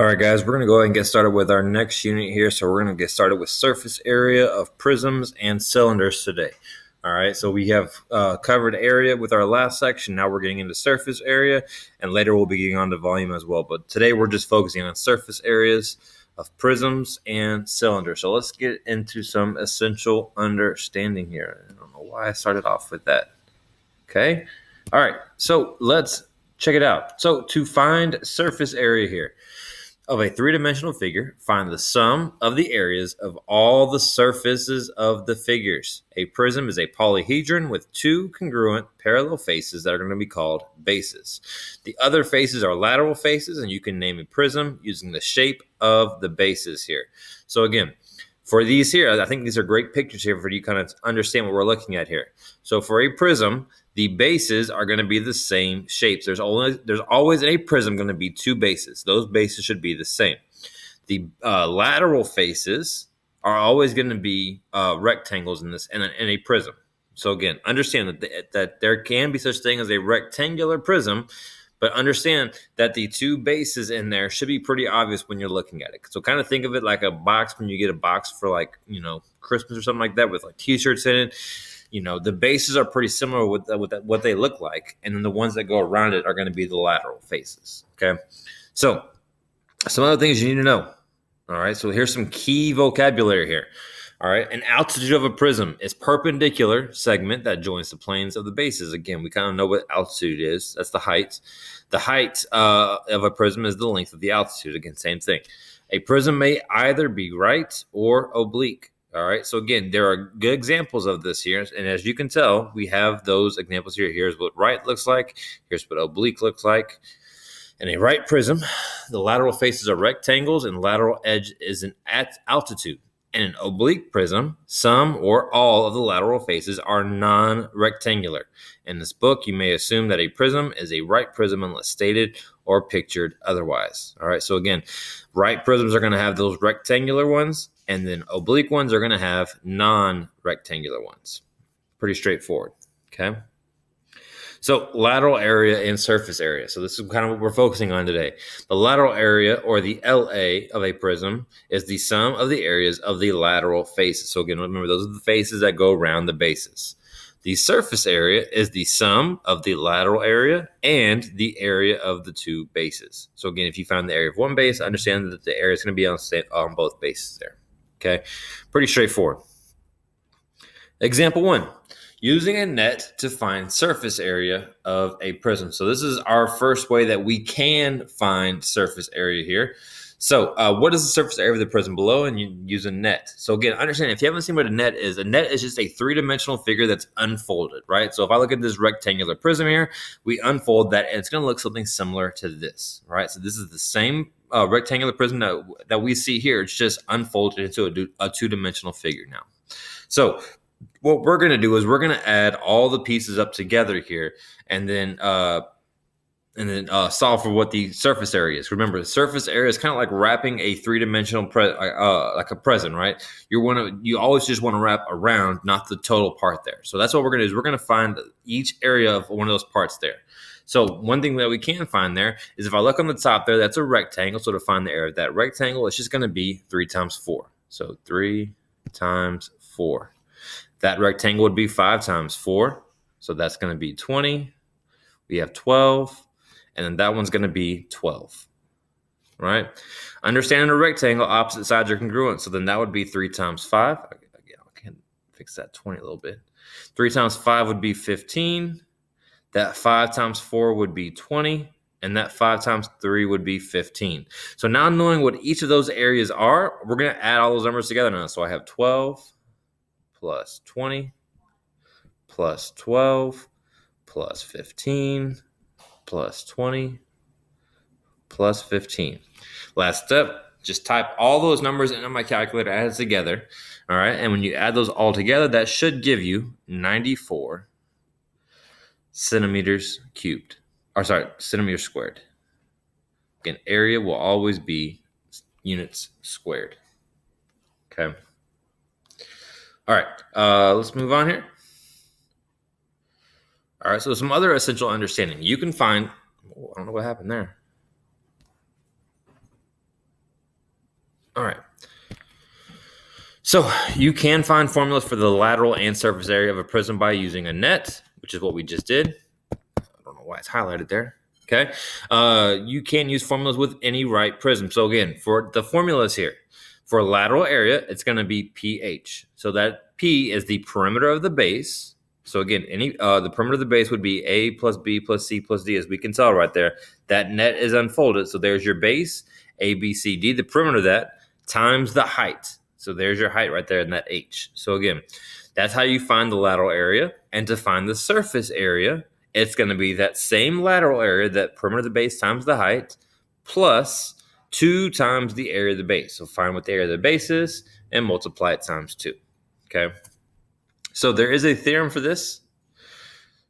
All right, guys, we're going to go ahead and get started with our next unit here. So we're going to get started with surface area of prisms and cylinders today. All right, so we have uh, covered area with our last section. Now we're getting into surface area, and later we'll be getting on to volume as well. But today we're just focusing on surface areas of prisms and cylinders. So let's get into some essential understanding here. I don't know why I started off with that. Okay. All right, so let's check it out. So to find surface area here, of a three dimensional figure, find the sum of the areas of all the surfaces of the figures. A prism is a polyhedron with two congruent parallel faces that are going to be called bases. The other faces are lateral faces, and you can name a prism using the shape of the bases here. So, again, for these here, I think these are great pictures here for you kind of understand what we're looking at here. So, for a prism, the bases are going to be the same shapes. There's only there's always in a prism going to be two bases. Those bases should be the same. The uh, lateral faces are always going to be uh, rectangles in this in a, in a, prism. So again, understand that the, that there can be such thing as a rectangular prism, but understand that the two bases in there should be pretty obvious when you're looking at it. So kind of think of it like a box when you get a box for like you know Christmas or something like that with like T-shirts in it. You know the bases are pretty similar with, uh, with what they look like and then the ones that go around it are going to be the lateral faces okay? So some other things you need to know all right? So here's some key vocabulary here all right an altitude of a prism is perpendicular segment that joins the planes of the bases again we kind of know what altitude is that's the height the height uh, of a prism is the length of the altitude again same thing a prism may either be right or oblique all right. So again, there are good examples of this here. And as you can tell, we have those examples here. Here's what right looks like. Here's what oblique looks like. In a right prism, the lateral faces are rectangles and lateral edge is an at altitude. In an oblique prism, some or all of the lateral faces are non-rectangular. In this book, you may assume that a prism is a right prism unless stated or pictured otherwise. All right, so again, right prisms are going to have those rectangular ones, and then oblique ones are going to have non-rectangular ones. Pretty straightforward. Okay. So lateral area and surface area. So this is kind of what we're focusing on today. The lateral area or the LA of a prism is the sum of the areas of the lateral faces. So again, remember those are the faces that go around the bases. The surface area is the sum of the lateral area and the area of the two bases. So again, if you find the area of one base, understand that the area is going to be on, on both bases there. Okay, pretty straightforward. Example one, using a net to find surface area of a prism. So this is our first way that we can find surface area here. So uh, what is the surface area of the prism below? And you use a net. So again, understand if you haven't seen what a net is, a net is just a three-dimensional figure that's unfolded, right? So if I look at this rectangular prism here, we unfold that and it's gonna look something similar to this, right? So this is the same uh, rectangular prism that, that we see here, it's just unfolded into a, a two dimensional figure now. So what we're going to do is we're going to add all the pieces up together here and then uh, and then uh, solve for what the surface area is. Remember, the surface area is kind of like wrapping a three-dimensional, pre- uh, like a present, right? You want to, you always just want to wrap around, not the total part there. So that's what we're going to do. Is we're going to find each area of one of those parts there. So one thing that we can find there is if I look on the top there, that's a rectangle. So to find the area of that rectangle, it's just going to be three times four. So three times four. That rectangle would be five times four. So that's going to be 20. We have 12. And then that one's going to be 12. Right? Understanding a rectangle, opposite sides are congruent. So then that would be three times five. Again, I can fix that 20 a little bit. Three times five would be 15. That 5 times 4 would be 20, and that 5 times 3 would be 15. So now knowing what each of those areas are, we're going to add all those numbers together now. So I have 12 plus 20 plus 12 plus 15 plus 20 plus 15. Last step, just type all those numbers into my calculator, add it together. All right. And when you add those all together, that should give you 94 centimeters cubed, or sorry, centimeters squared. Again, area will always be units squared. Okay. All right, uh, let's move on here. All right, so some other essential understanding. You can find, oh, I don't know what happened there. All right. So you can find formulas for the lateral and surface area of a prism by using a net, which is what we just did. I don't know why it's highlighted there. Okay. Uh, you can use formulas with any right prism. So again, for the formulas here, for lateral area, it's going to be pH. So that P is the perimeter of the base. So again, any uh, the perimeter of the base would be A plus B plus C plus D, as we can tell right there. That net is unfolded. So there's your base, A, B, C, D, the perimeter of that, times the height. So there's your height right there in that H. So again, that's how you find the lateral area. And to find the surface area, it's going to be that same lateral area, that perimeter of the base times the height, plus 2 times the area of the base. So find what the area of the base is and multiply it times 2. Okay. So there is a theorem for this.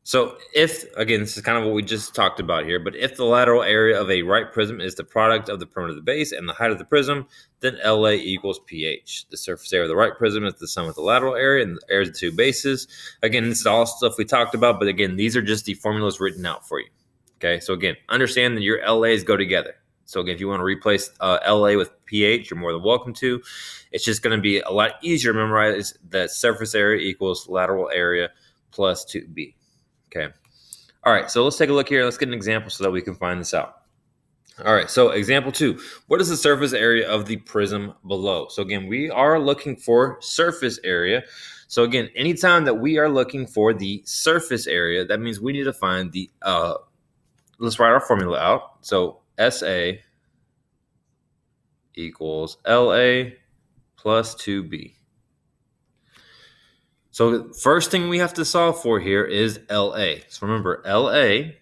So if, again, this is kind of what we just talked about here, but if the lateral area of a right prism is the product of the perimeter of the base and the height of the prism, then LA equals pH. The surface area of the right prism is the sum of the lateral area and the areas of the two bases. Again, this is all stuff we talked about, but again, these are just the formulas written out for you. Okay, so again, understand that your LAs go together. So again, if you want to replace uh, LA with pH, you're more than welcome to. It's just going to be a lot easier to memorize that surface area equals lateral area plus 2b. Okay. All right, so let's take a look here. Let's get an example so that we can find this out. All right, so example two. What is the surface area of the prism below? So again, we are looking for surface area. So again, anytime that we are looking for the surface area, that means we need to find the, uh, let's write our formula out. So SA equals LA plus 2B. So first thing we have to solve for here is LA. So remember, LA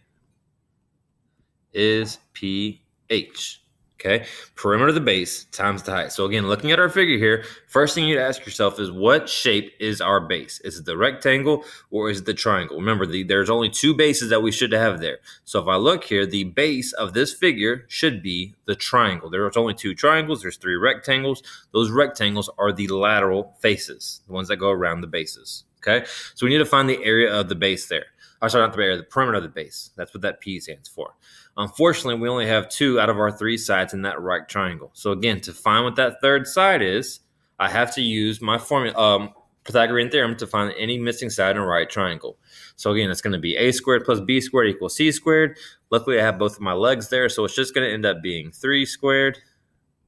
is pH. Okay, perimeter of the base times the height. So again, looking at our figure here, first thing you ask yourself is what shape is our base? Is it the rectangle or is it the triangle? Remember, the, there's only two bases that we should have there. So if I look here, the base of this figure should be the triangle. There's only two triangles. There's three rectangles. Those rectangles are the lateral faces, the ones that go around the bases. Okay, so we need to find the area of the base there. Oh, sorry, not the area, the perimeter of the base. That's what that P stands for. Unfortunately, we only have two out of our three sides in that right triangle. So again, to find what that third side is, I have to use my formula, um, Pythagorean theorem to find any missing side in a right triangle. So again, it's going to be a squared plus b squared equals c squared. Luckily, I have both of my legs there, so it's just going to end up being 3 squared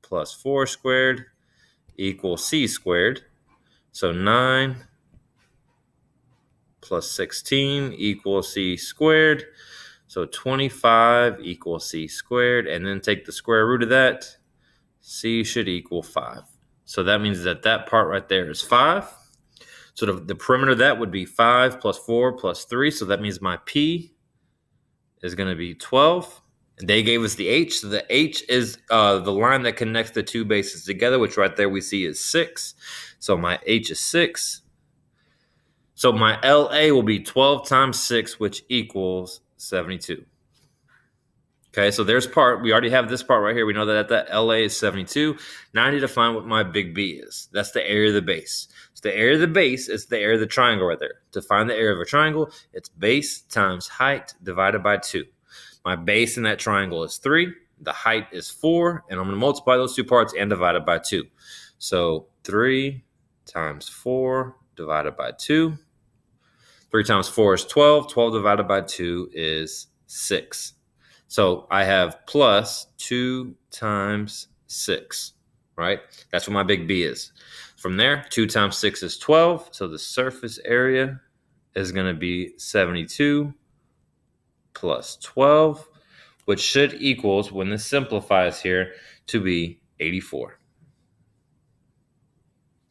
plus 4 squared equals c squared. So 9 plus 16 equals c squared. So 25 equals c squared, and then take the square root of that. c should equal 5. So that means that that part right there is 5. So the, the perimeter of that would be 5 plus 4 plus 3. So that means my p is going to be 12. And they gave us the h. So the h is uh, the line that connects the two bases together, which right there we see is 6. So my h is 6. So my LA will be 12 times 6, which equals 72. Okay, so there's part. We already have this part right here. We know that that LA is 72. Now I need to find what my big B is. That's the area of the base. So the area of the base is the area of the triangle right there. To find the area of a triangle, it's base times height divided by 2. My base in that triangle is 3. The height is 4. And I'm going to multiply those two parts and divide it by 2. So 3 times 4 divided by 2 3 times 4 is 12. 12 divided by 2 is 6. So I have plus 2 times 6, right? That's what my big B is. From there, 2 times 6 is 12. So the surface area is going to be 72 plus 12, which should equals, when this simplifies here, to be 84.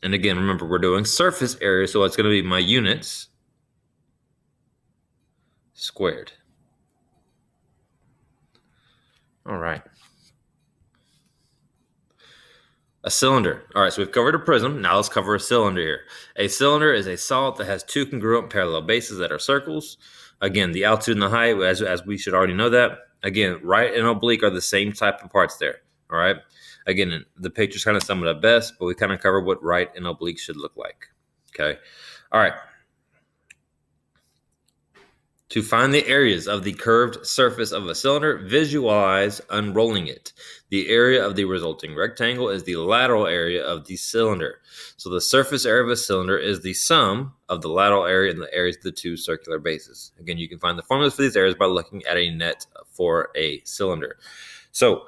And again, remember, we're doing surface area, so it's going to be my units squared. All right. A cylinder. All right, so we've covered a prism. Now let's cover a cylinder here. A cylinder is a solid that has two congruent parallel bases that are circles. Again, the altitude and the height, as, as we should already know that. Again, right and oblique are the same type of parts there. All right. Again, the pictures kind of sum it up best, but we kind of cover what right and oblique should look like. Okay. All right. To find the areas of the curved surface of a cylinder, visualize unrolling it. The area of the resulting rectangle is the lateral area of the cylinder. So the surface area of a cylinder is the sum of the lateral area and the areas of the two circular bases. Again, you can find the formulas for these areas by looking at a net for a cylinder. So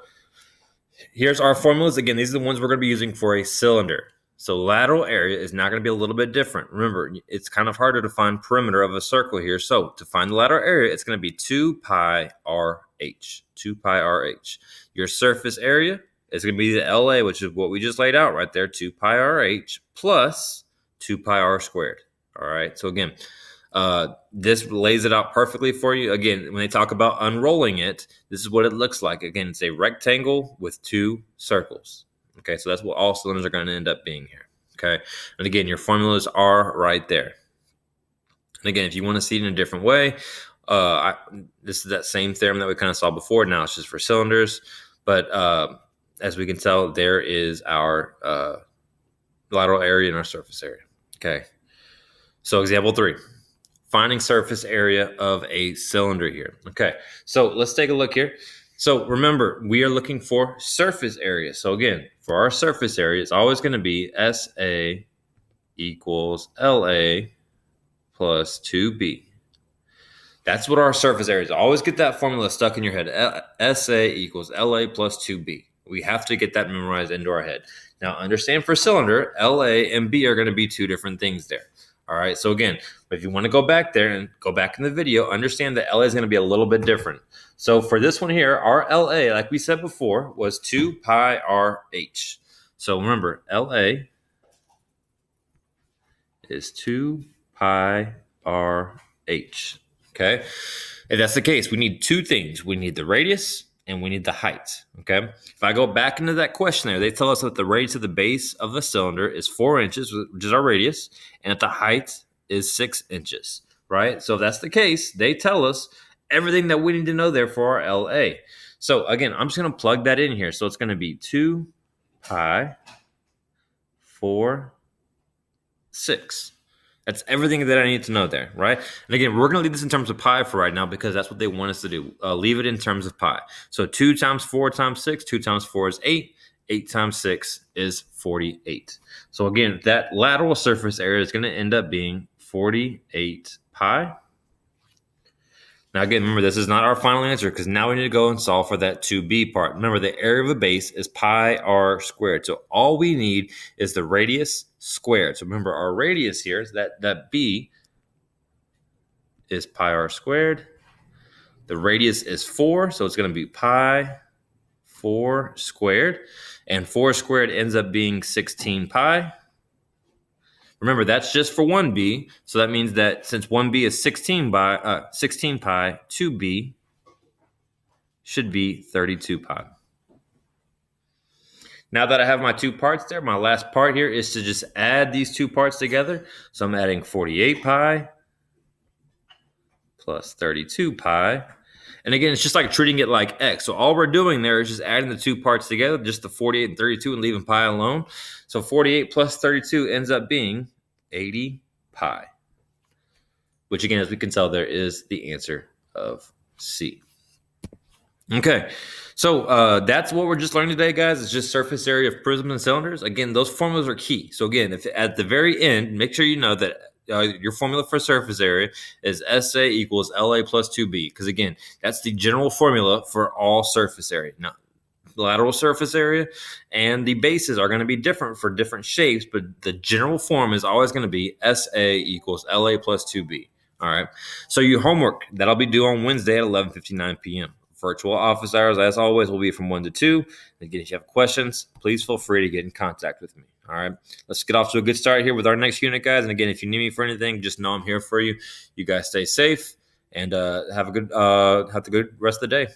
here's our formulas. Again, these are the ones we're going to be using for a cylinder. So lateral area is not going to be a little bit different. Remember, it's kind of harder to find perimeter of a circle here. So to find the lateral area, it's going to be 2 pi RH. 2 pi RH. Your surface area is going to be the LA, which is what we just laid out right there, 2 pi RH plus 2 pi R squared. All right. So again, uh, this lays it out perfectly for you. Again, when they talk about unrolling it, this is what it looks like. Again, it's a rectangle with two circles. Okay, so that's what all cylinders are going to end up being here. Okay, and again, your formulas are right there. And again, if you want to see it in a different way, uh, I, this is that same theorem that we kind of saw before. Now it's just for cylinders, but uh, as we can tell, there is our uh, lateral area and our surface area. Okay, so example three finding surface area of a cylinder here. Okay, so let's take a look here. So remember, we are looking for surface area. So again, for our surface area, it's always going to be SA equals LA plus 2B. That's what our surface area is. Always get that formula stuck in your head. SA equals LA plus 2B. We have to get that memorized into our head. Now, understand for cylinder, LA and B are going to be two different things there. All right. So again, if you want to go back there and go back in the video, understand that LA is going to be a little bit different. So for this one here, our LA, like we said before, was 2 pi RH. So remember, LA is 2 pi RH. Okay. If that's the case, we need two things. We need the radius and we need the height. Okay. If I go back into that question there, they tell us that the radius of the base of the cylinder is four inches, which is our radius, and that the height is six inches, right? So if that's the case, they tell us everything that we need to know there for our LA. So again, I'm just going to plug that in here. So it's going to be 2 pi 4 6. That's everything that I need to know there, right? And again, we're going to leave this in terms of pi for right now because that's what they want us to do. Uh, leave it in terms of pi. So 2 times 4 times 6, 2 times 4 is 8. 8 times 6 is 48. So again, that lateral surface area is going to end up being 48 pi. Now, again, remember, this is not our final answer because now we need to go and solve for that 2b part. Remember, the area of a base is pi r squared. So all we need is the radius squared. So remember, our radius here is that, that b is pi r squared. The radius is 4, so it's going to be pi 4 squared. And 4 squared ends up being 16 pi. Remember, that's just for 1b. So that means that since 1b is 16 by uh, 16 pi, 2b should be 32 pi. Now that I have my two parts there, my last part here is to just add these two parts together. So I'm adding 48 pi plus 32 pi and again, it's just like treating it like x. So all we're doing there is just adding the two parts together, just the 48 and 32, and leaving pi alone. So 48 plus 32 ends up being 80 pi, which again, as we can tell, there is the answer of C. Okay, so uh, that's what we're just learning today, guys. It's just surface area of prisms and cylinders. Again, those formulas are key. So again, if at the very end, make sure you know that uh, your formula for surface area is SA equals LA plus 2B. Because again, that's the general formula for all surface area. Now, lateral surface area and the bases are going to be different for different shapes, but the general form is always going to be SA equals LA plus 2B. All right. So your homework that'll be due on Wednesday at 11:59 p.m. Virtual office hours, as always, will be from one to two. Again, if you have questions, please feel free to get in contact with me. All right, let's get off to a good start here with our next unit, guys. And again, if you need me for anything, just know I'm here for you. You guys stay safe and uh, have a good uh, have a good rest of the day.